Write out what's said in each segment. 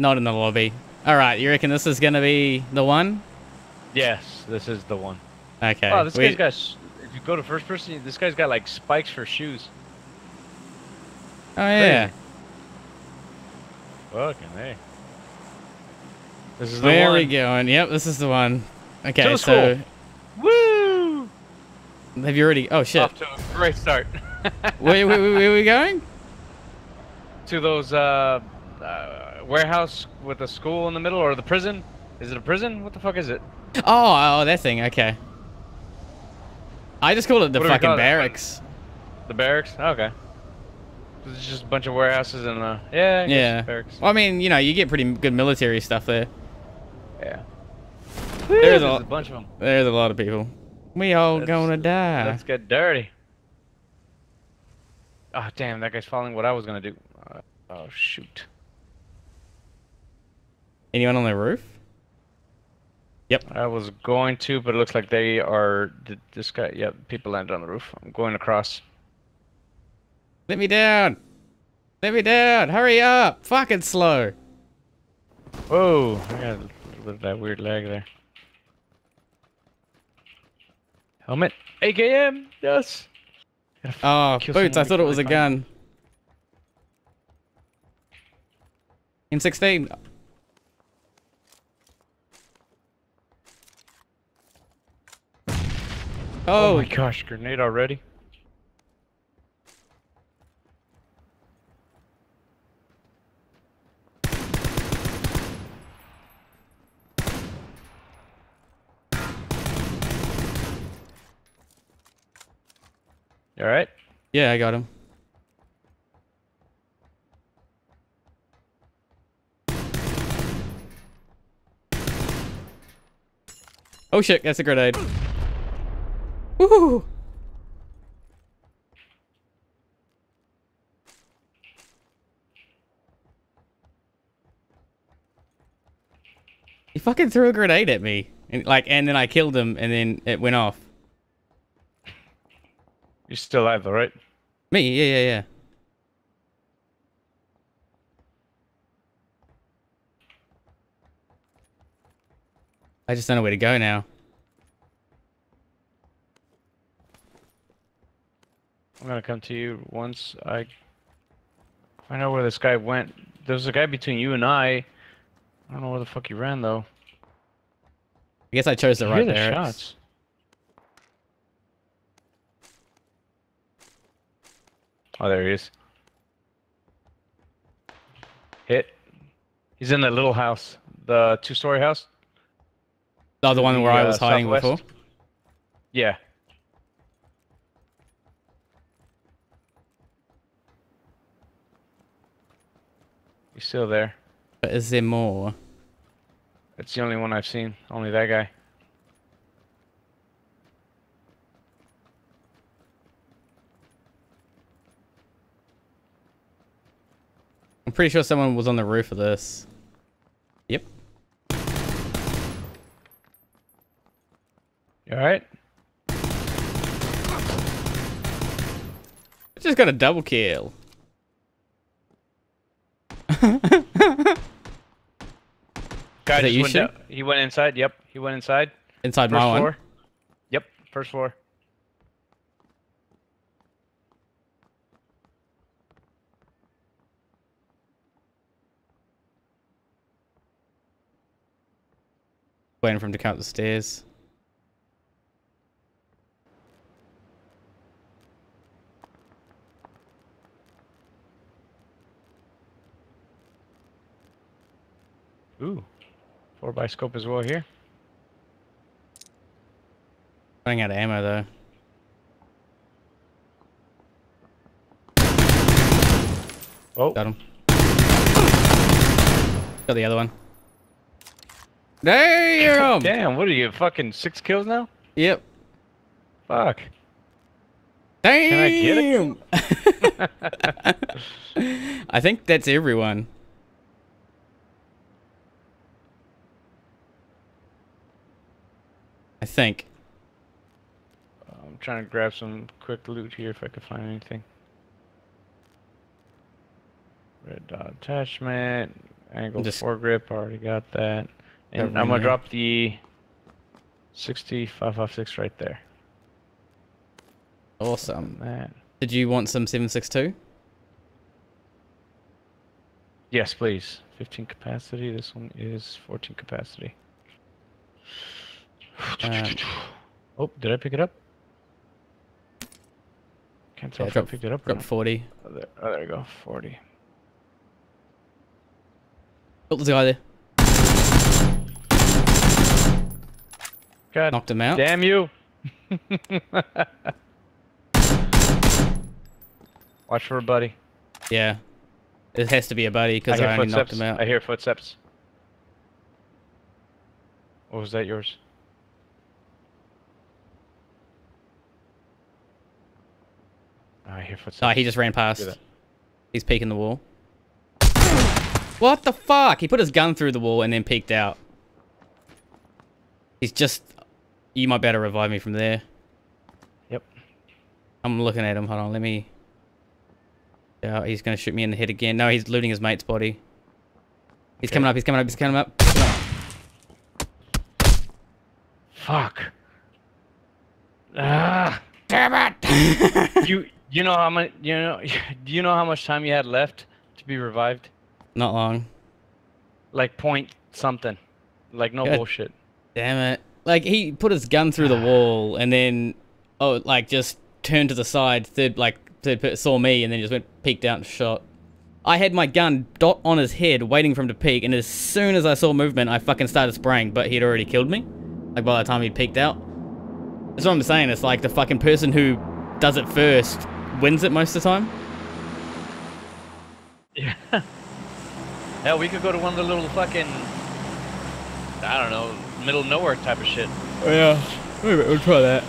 Not in the lobby. All right, you reckon this is gonna be the one? Yes, this is the one. Okay. Oh, this we- guy's got. If you go to first person, this guy's got like spikes for shoes. Oh yeah. Fucking hey. This is the Where are one. we going? Yep, this is the one. Okay, To so school. Woo! have you already? Oh shit. Off to a great start. where, where, where, where are we going? to those uh, uh, warehouse with a school in the middle or the prison. Is it a prison? What the fuck is it? Oh, oh, that thing. Okay. I just call it the What fucking barracks. The barracks? Okay. It's just a bunch of warehouses and uh, yeah, Yeah. barracks. Well, I mean, you know, you get pretty good military stuff there. Yeah. There's There's a- a bunch of them. There's a lot of people. We all Let's- gonna die. Let's get dirty. Oh damn, that guy's following what I was gonna do. Uh, oh shoot. Anyone on the roof? Yep. I was going to, but it looks like they are. th- This guy, yep, people landed on the roof. I'm going across. Let me down. Let me down. Hurry up. Fucking slow. Whoa, I got a little bit of that weird lag there. Helmet, AKM, yes. Oh, boots. I thought it was a gun. M16. Oh Oh, my gosh, grenade already. You alright? yeah, I got him. Oh shit, that's a grenade. Woohoo! He fucking threw a grenade at me. And like and then I killed him and then it went off. You're still alive though, right? Me, yeah, yeah, yeah. I just don't know where to go now. I'm gonna come to you once I find out where this guy went. There's a guy between you and I. I don't know where the fuck he ran though. I guess I chose the right hear the shots. Oh, there he is. Hit. He's in the little house, the two-story house. Oh, the one The, where I uh, was hiding southwest. before. Yeah. He's still there. But is there more? It's the only one I've seen. Only that guy. I'm pretty sure someone was on the roof of this. Yep. You alright? I just got a double kill. Guy just you, went down- He went inside. Yep. He went inside. Inside First my one. floor. Yep. First floor. Waiting for him to count the stairs. Ooh. Four by scope as well here. Running out of ammo though. Oh. Got him. Got the other one. Damn! Damn. What are you? Fucking six kills now? Yep. Fuck. Damn! Can I get it? I think that's everyone. I think. I'm trying to grab some quick loot here if I could find anything. Red dot attachment. Angle Just- foregrip, already got that. And I'm gonna drop the 6556 right there. Awesome. That. Did you want some 762? Yes, please. 15 capacity. This one is 14 capacity. Um, oh, did I pick it up? Can't tell Yeah, if drop- I picked it up or Drop not. 40. Oh, there, oh, there you go. 40. Oh, there's a guy there. God Knocked him out. damn you! Watch for a buddy. Yeah. It has to be a buddy I because hear I, only knocked footsteps. him out. I hear footsteps. What was that yours? I hear footsteps. No, he just ran past. He's peeking the wall. What the fuck? He put his gun through the wall and then peeked out. He's just... You might better revive me from there. Yep. I'm looking at him. Hold on, let me... Yeah, he's gonna shoot me in the head again. No, he's looting his mate's body. He's Okay. coming up, he's coming up, he's coming up. Coming up. Fuck. Ah. Damn it! you you know how much you know do you know how much time you had left to be revived? Not long. Like point something. Like no Good. bullshit. Damn it. Like, he put his gun through the wall and then, oh, like, just turned to the side, third, like, third, saw me and then just went, peeked out and shot. I had my gun dot on his head, waiting for him to peek, and as soon as I saw movement, I fucking started spraying, but he'd already killed me. Like, by the time he'd peeked out. That's what I'm saying, it's like the fucking person who does it first wins it most of the time. Yeah. Hell, we could go to one of the little fucking I don't know, middle of nowhere type of shit. Oh, yeah. Maybe we'll try that.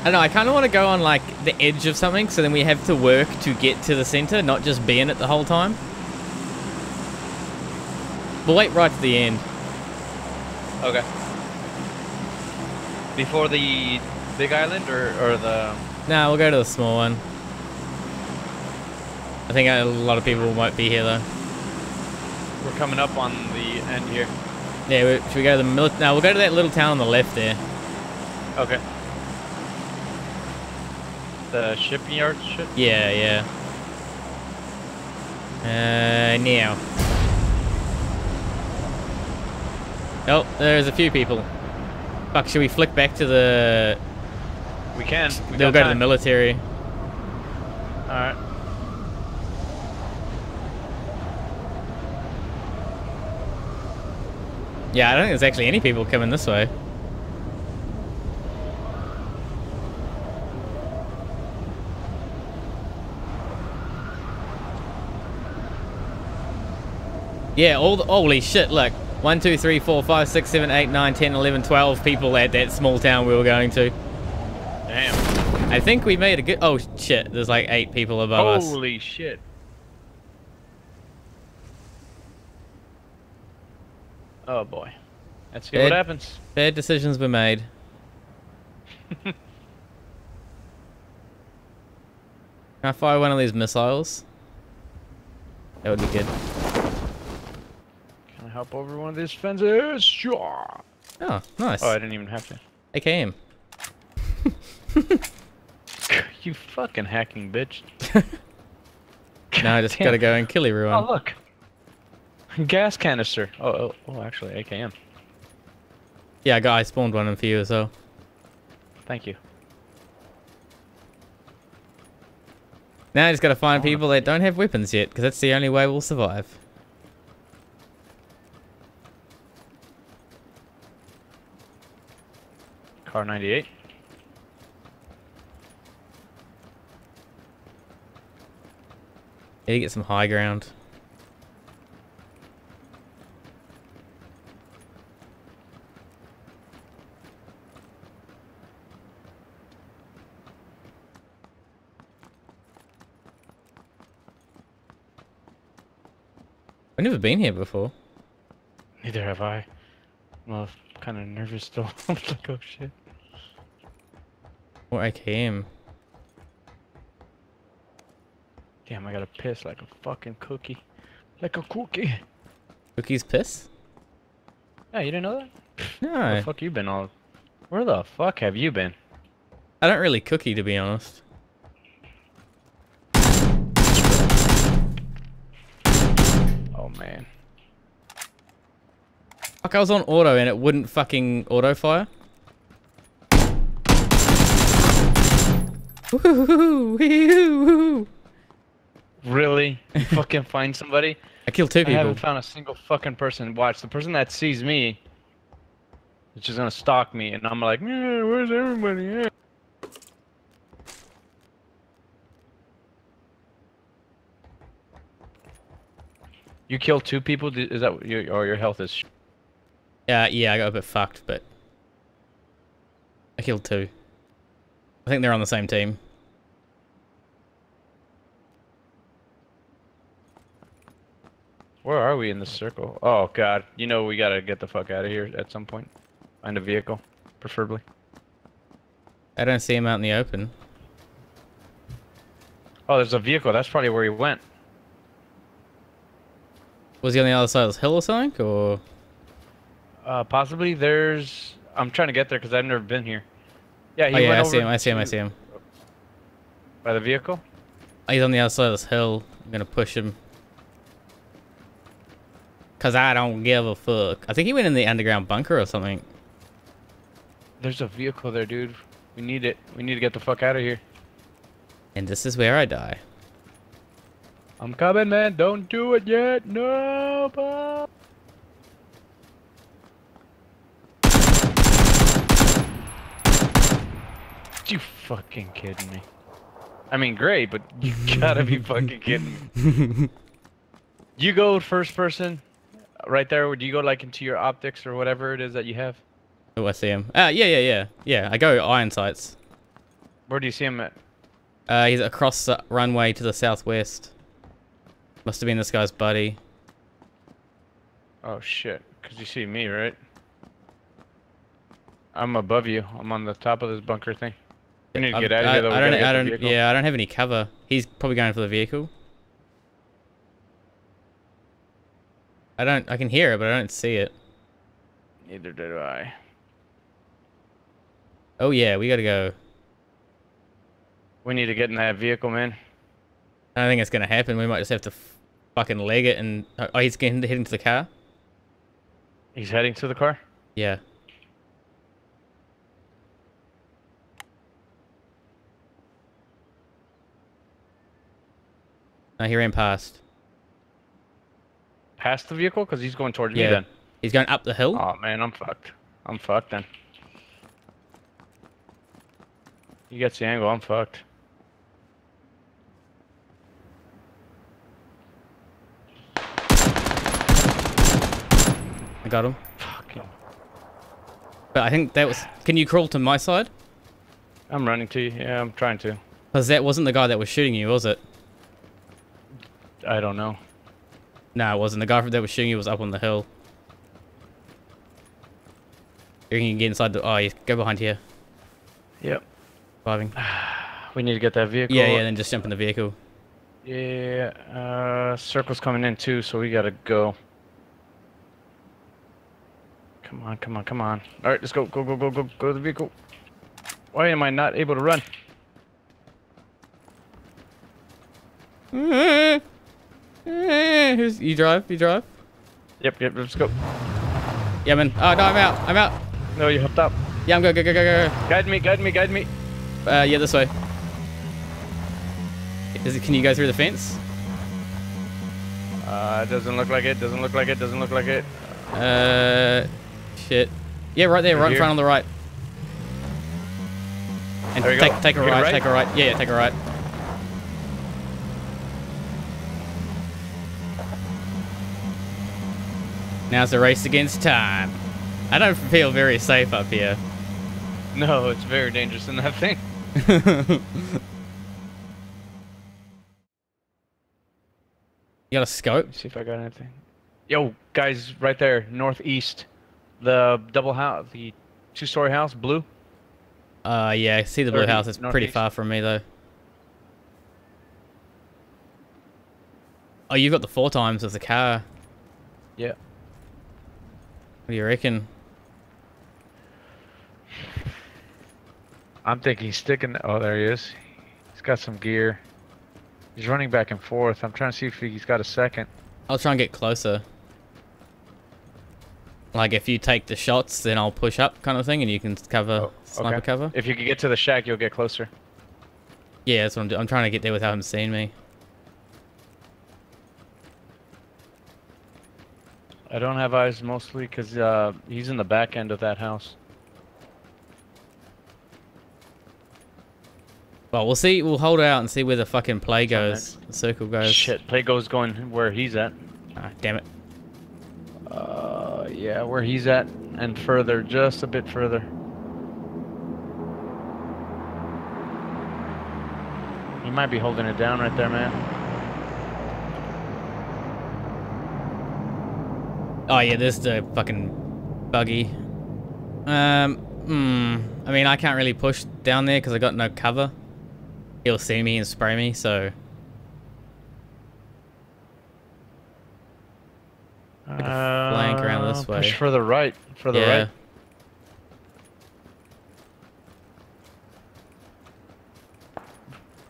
I don't know, I kind of want to go on like the edge of something so then we have to work to get to the center, not just be in it the whole time. We'll wait right to the end. Okay. Before the big island or, or the Nah, we'll go to the small one. I think a lot of people might be here though. we're coming up on the end here. Yeah, we, should we go to the mil- No, we'll go to that little town on the left there. Okay. The shipping yard shit? Yeah, yeah. Uh, now. Oh, there's a few people. Fuck, should we flick back to the... We can. We They'll go to the military. Alright. Yeah, I don't think there's actually any people coming this way. Yeah, all the, holy shit, look. 1, 2, 3, 4, 5, 6, 7, 8, 9, 10, 11, 12 people at that small town we were going to. Damn. I think we made a good... Oh, shit. There's like eight people above us. Holy shit. Oh boy. Let's see Ed- what happens. Bad decisions were made. Can I fire one of these missiles? That would be good. I hop over one of these fences? Sure. Oh, nice. Oh, I didn't even have to. AKM. you fucking hacking bitch. Now I just Damn. gotta go and kill everyone. Oh, look. Gas canister. Oh, oh, oh, actually, AKM. Yeah, I got I spawned one in for you as well. Thank you. Now I just gotta find people that don't have weapons yet, because that's the only way we'll survive. Kar98. Need to get some high ground. I've never been here before. Neither have I. Well, kind of nervous still. I'm like, oh shit. Or came. Damn, I gotta piss like a fucking cookie. Like a cookie. Cookies piss? Yeah, you didn't know that? Where No. the fuck you been all? Where the fuck have you been? I don't really cookie, to be honest. Oh man. Fuck, I was on auto and it wouldn't fucking auto Really? You fucking find somebody? I killed two I people. I haven't found a single fucking person. Watch, the person that sees me is just gonna stalk me, and I'm like, yeah, where's everybody at? You killed two people? Is that your or your health is? sh- Yeah, yeah, I got a bit fucked, but I killed two. I think they're on the same team. Where are we in the circle? Oh god, you know we gotta get the fuck out of here at some point. Find a vehicle, preferably. I don't see him out in the open. Oh, there's a vehicle. That's probably where he went. Was he on the other side of this hill or something? Or Uh, possibly. There's. I'm trying to get there because I've never been here. Yeah, he oh yeah, went I see him. I see him. I see him. By the vehicle. He's on the other side of this hill. I'm gonna push him. Cause I don't give a fuck. I think he went in the underground bunker or something. There's a vehicle there, dude. We need it. We need to get the fuck out of here. And this is where I die. I'm coming, man. Don't do it yet. No, Bob. You fucking kidding me? I mean, great, but you gotta be fucking kidding me. You go first person, right there. Would you go like into your optics or whatever it is that you have? Oh, I see him. Ah, yeah, yeah, yeah, yeah. I go iron sights. Where do you see him at? Uh, he's across the runway to the southwest. Must have been this guy's buddy. Oh shit! Cause you see me, right? I'm above you. I'm on the top of this bunker thing. We need to I've- get out of I. Though. I don't. I don't. Yeah, I don't have any cover. He's probably going for the vehicle. I don't. I can hear it, but I don't see it. Neither did I. Oh yeah, we gotta go. We need to get in that vehicle, man. I don't think it's gonna happen. We might just have to f- fucking leg it and. Oh, he's getting heading to the car. He's heading to the car. Yeah. No, he ran past. Past the vehicle, cause he's going towards Yeah. me then. He's going up the hill. Oh man, I'm fucked. I'm fucked then. He gets the angle. I'm fucked. I got him. Fucking. But I think that was. Can you crawl to my side? I'm running to you. Yeah, I'm trying to. Because that wasn't the guy that was shooting you, was it? I don't know. No, it wasn't. The guy that was shooting you was up on the hill. You can get inside the. Oh, yeah, go behind here. Yep. Driving. We need to get that vehicle. Yeah, yeah, then just jump in the vehicle. Yeah, uh, circle's coming in too, so we gotta go. Come on, come on, come on. Alright, let's go, go, go, go, go, go to the vehicle. Why am I not able to run? Who's- you drive? You drive? Yep, yep, let's go. Yeah, man. Oh, no, I'm out. I'm out. No, you hopped up. Yeah, I'm go, go, go, go, go. Guide me, guide me, guide me. Uh, yeah, this way. Is it, can you go through the fence? Uh, doesn't look like it, doesn't look like it, doesn't look like it. Uh, shit. Yeah, right there, Right right in front on the right. And take, go. a Take a right, right? take a right. Yeah, yeah, take a right. Now it's a race against time. I don't feel very safe up here. No, it's very dangerous in that thing. You got a scope? See if I got anything. Yo, guys, right there, northeast. The double house, the two-story house, blue. Uh, yeah, I see the blue house. It's pretty far from me though. Oh, you've got the four times of the car. Yeah. What do you reckon? I'm thinking he's sticking. Oh, there he is. He's got some gear. He's running back and forth. I'm trying to see if he's got a second. I'll try and get closer. Like if you take the shots, then I'll push up, kind of thing, and you can cover Oh, sniper okay. cover. If you can get to the shack, you'll get closer. Yeah, that's what I'm doing. I'm trying to get there without him seeing me. I don't have eyes mostly because uh, he's in the back end of that house. Well, we'll see. We'll hold out and see where the fucking play goes. The circle goes. Shit, play goes going where he's at. Ah, damn it. Uh, yeah, where he's at and further, just a bit further. He might be holding it down right there, man. Oh yeah, there's the fucking buggy. Um, hmm. I mean, I can't really push down there because I got no cover. He'll see me and spray me, so flank around this way. Push way. further right, further yeah. right.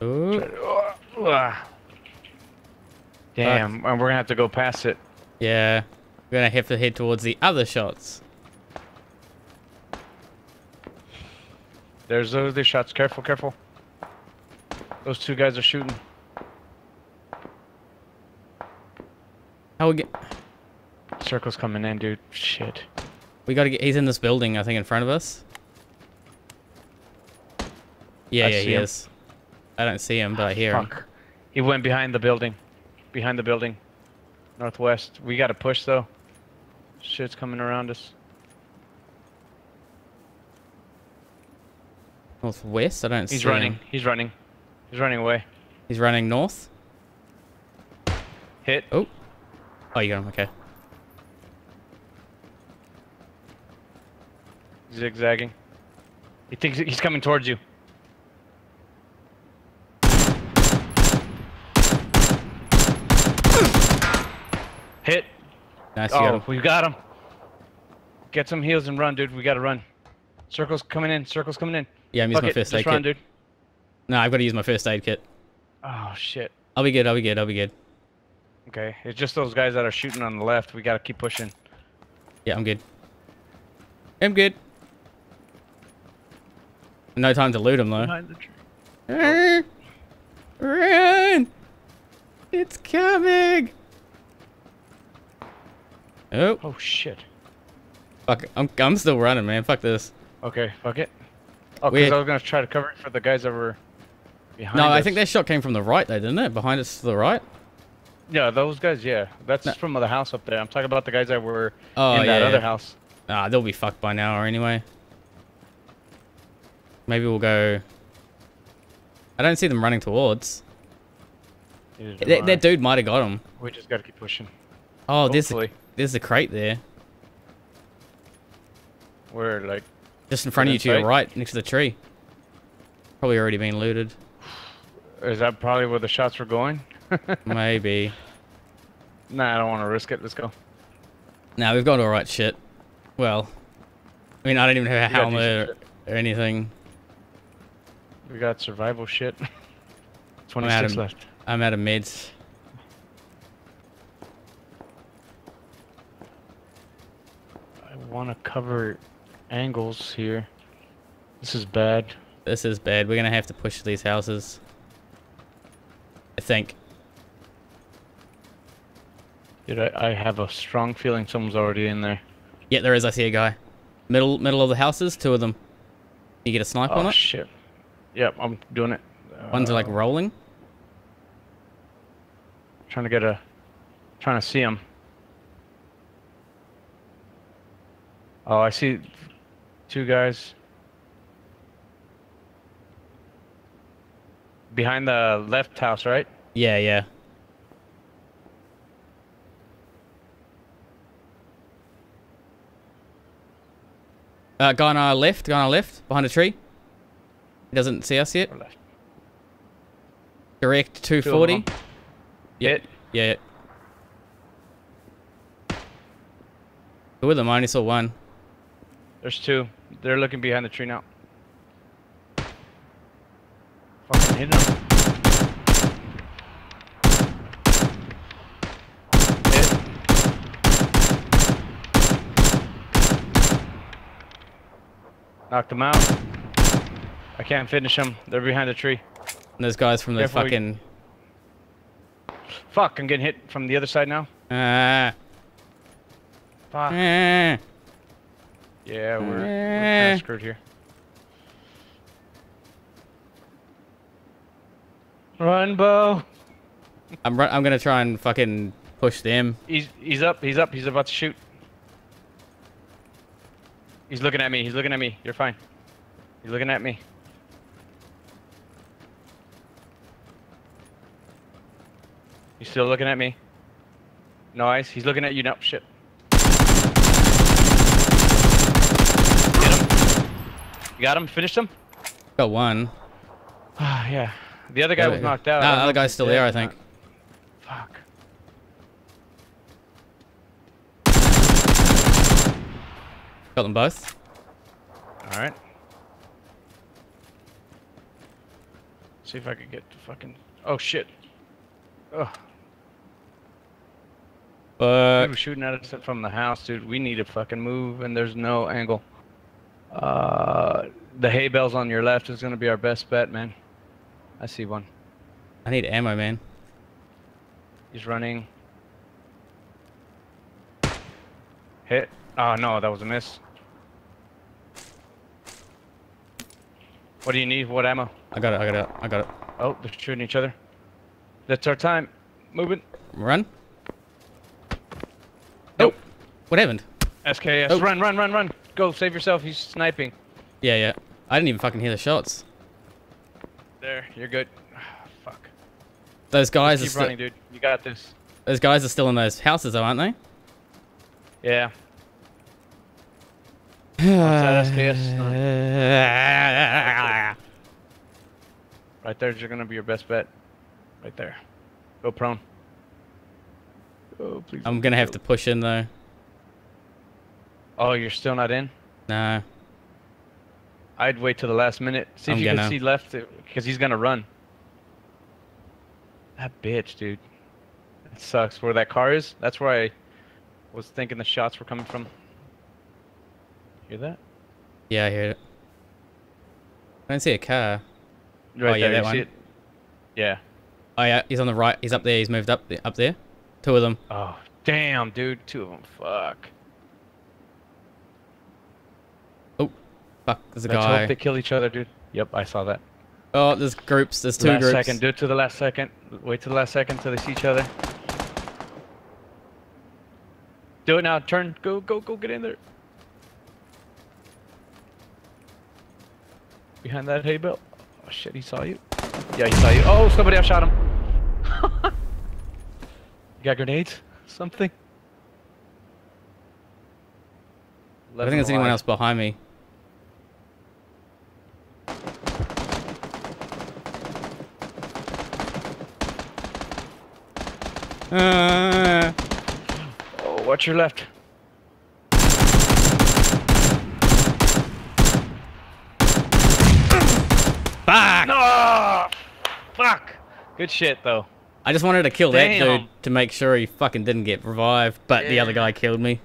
Ooh. Damn, and we're gonna have to go past it. yeah. We're gonna have to head towards the other shots. There's those the shots. Careful, careful. Those two guys are shooting. How we get? Circle's coming in, dude. Shit. We gotta get. He's in this building, I think, in front of us. Yeah, I yeah, he him. is. I don't see him, but I hear him. Fuck. He went behind the building. Behind the building. Northwest. We gotta push though. Shit's coming around us. Northwest. I don't see. He's running. him. He's running. He's running away. He's running north. Hit. Oh. Oh, you got him. Okay. Zigzagging. He thinks he's coming towards you. Hit. Nice. You got Oh, we got him. Get some heals and run, dude. We gotta run. Circles coming in. Circles coming in. Yeah, I'm using Fuck my it. first Just aid run, kit. dude. No, I've got to use my first aid kit. Oh shit. I'll be good. I'll be good. I'll be good. Okay, it's just those guys that are shooting on the left. We gotta keep pushing. Yeah, I'm good. I'm good. No time to loot him though. Behind the tree. Run! Run! It's coming! Oh, Oh shit. fuck. I'm, I'm still running, man. Fuck this. Okay, fuck it. Oh, because I was gonna try to cover it for the guys that were behind No, I us. think that shot came from the right, though, didn't it? Behind us to the right? Yeah, those guys. Yeah, that's No. from the house up there. I'm talking about the guys that were Oh, in yeah. that other yeah. house. Ah, they'll be fucked by now, or anyway. Maybe we'll go. I don't see them running towards. That, I. that dude might have got him. We just gotta keep pushing. Oh, Hopefully, there's a crate there, we're like, just in front of you to your right, next to the tree. Probably already been looted. is that probably where the shots were going? Maybe. nah, I don't want to risk it. Let's go. Nah, we've got all right shit. Well, I mean, I don't even have a We got decent helmet or, or anything. We got survival shit. I'm 26 of- left. I'm out of meds. I want to cover angles here. This is bad. This is bad. We're gonna have to push these houses. I think. Dude, I, I have a strong feeling someone's already in there. Yeah, there is. I see a guy. Middle, middle of the houses. Two of them. You get a snipe on it? Oh it. shit. Yep, I'm doing it. One's like Uh, rolling. trying to get a, trying to see him. Oh, I see two guys. Behind the left house, right? Yeah, yeah. Uh, guy on our left. Guy on our left, behind a tree. He doesn't see us yet. Direct 240. them. Yep. Yeah. yeah. Two of them. I only saw one. There's two. They're looking behind the tree now. Fucking hitting them. Hit. Knocked them out. I can't finish them. They're behind the tree. And those guys from the Careful, fucking. Fuck, I'm getting hit from the other side now. Ah. Fuck. ah. Yeah, we're, we're kind of screwed here. Run, Bo. I'm run- I'm gonna try and fucking push them. He's he's up. He's up. He's about to shoot. He's looking at me. He's looking at me. You're fine. He's looking at me. He's still looking at me. Nice. He's looking at you now. Shit. Get him. You got him. Finished him. Got one. Ah, yeah. The other guy was knocked out. Nah, the other guy's still there, I think. Fuck. Got them both. All right. See if I could get the fucking. Oh shit. Ugh. But was shooting at us from the house, dude. We need to fucking move, and there's no angle. Uh, the hay bales on your left is gonna be our best bet, man. I see one. I need ammo, man. He's running. Hit. Oh no, that was a miss. What do you need? What ammo? I got it. I got it. I got it. Oh, they're shooting each other. That's our time. Moving. Run. Nope. What happened? SKS. Oh. Run, run, run, run. Go, save yourself. He's sniping. Yeah, yeah. I didn't even fucking hear the shots. There, you're good. Ah, fuck. Those guys are Keep still, running, dude. You got this. those guys are still in those houses, though, aren't they? Yeah. that SKS? Right there's gonna be your best bet. Right there. Go prone. Oh, please. I'm gonna get have to push in though. Oh, you're still not in? No. I'd wait till the last minute. See if I'm you can gonna. see left, because he's gonna run. That bitch, dude. That sucks. Where that car is, that's where I was thinking the shots were coming from. Hear that? Yeah, I hear it. I don't see a car. Right oh, yeah, there, that you one. see it? Yeah. Oh yeah, he's on the right. He's up there. He's moved up there, up there. Two of them. Oh, damn, dude. Two of them. Fuck. Fuck, there's a Let's guy. hope they kill each other, dude. Yep, I saw that. Oh, there's groups. There's two last groups. second. Do it to the last second. Wait till the last second till they see each other. Do it now. Turn. Go, go, go. Get in there. Behind that hay bale. Oh shit, he saw you. Yeah, he saw you. Oh, somebody else shot him. you got grenades? Something? I don't think there's anyone else behind me. Uh, Oh, watch your left. fuck! No! Fuck! Good shit, though. I just wanted to kill that dude to make sure he fucking didn't get revived, but the other guy killed me.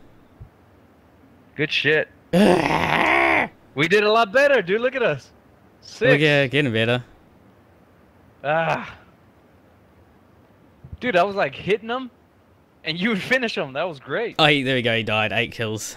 Good shit. We did a lot better, dude. Look at us. Six. Look, yeah, getting better. Ah. Dude, I was like hitting them, and you would finish them. That was great. Oh, he, there we go. He died. Eight kills.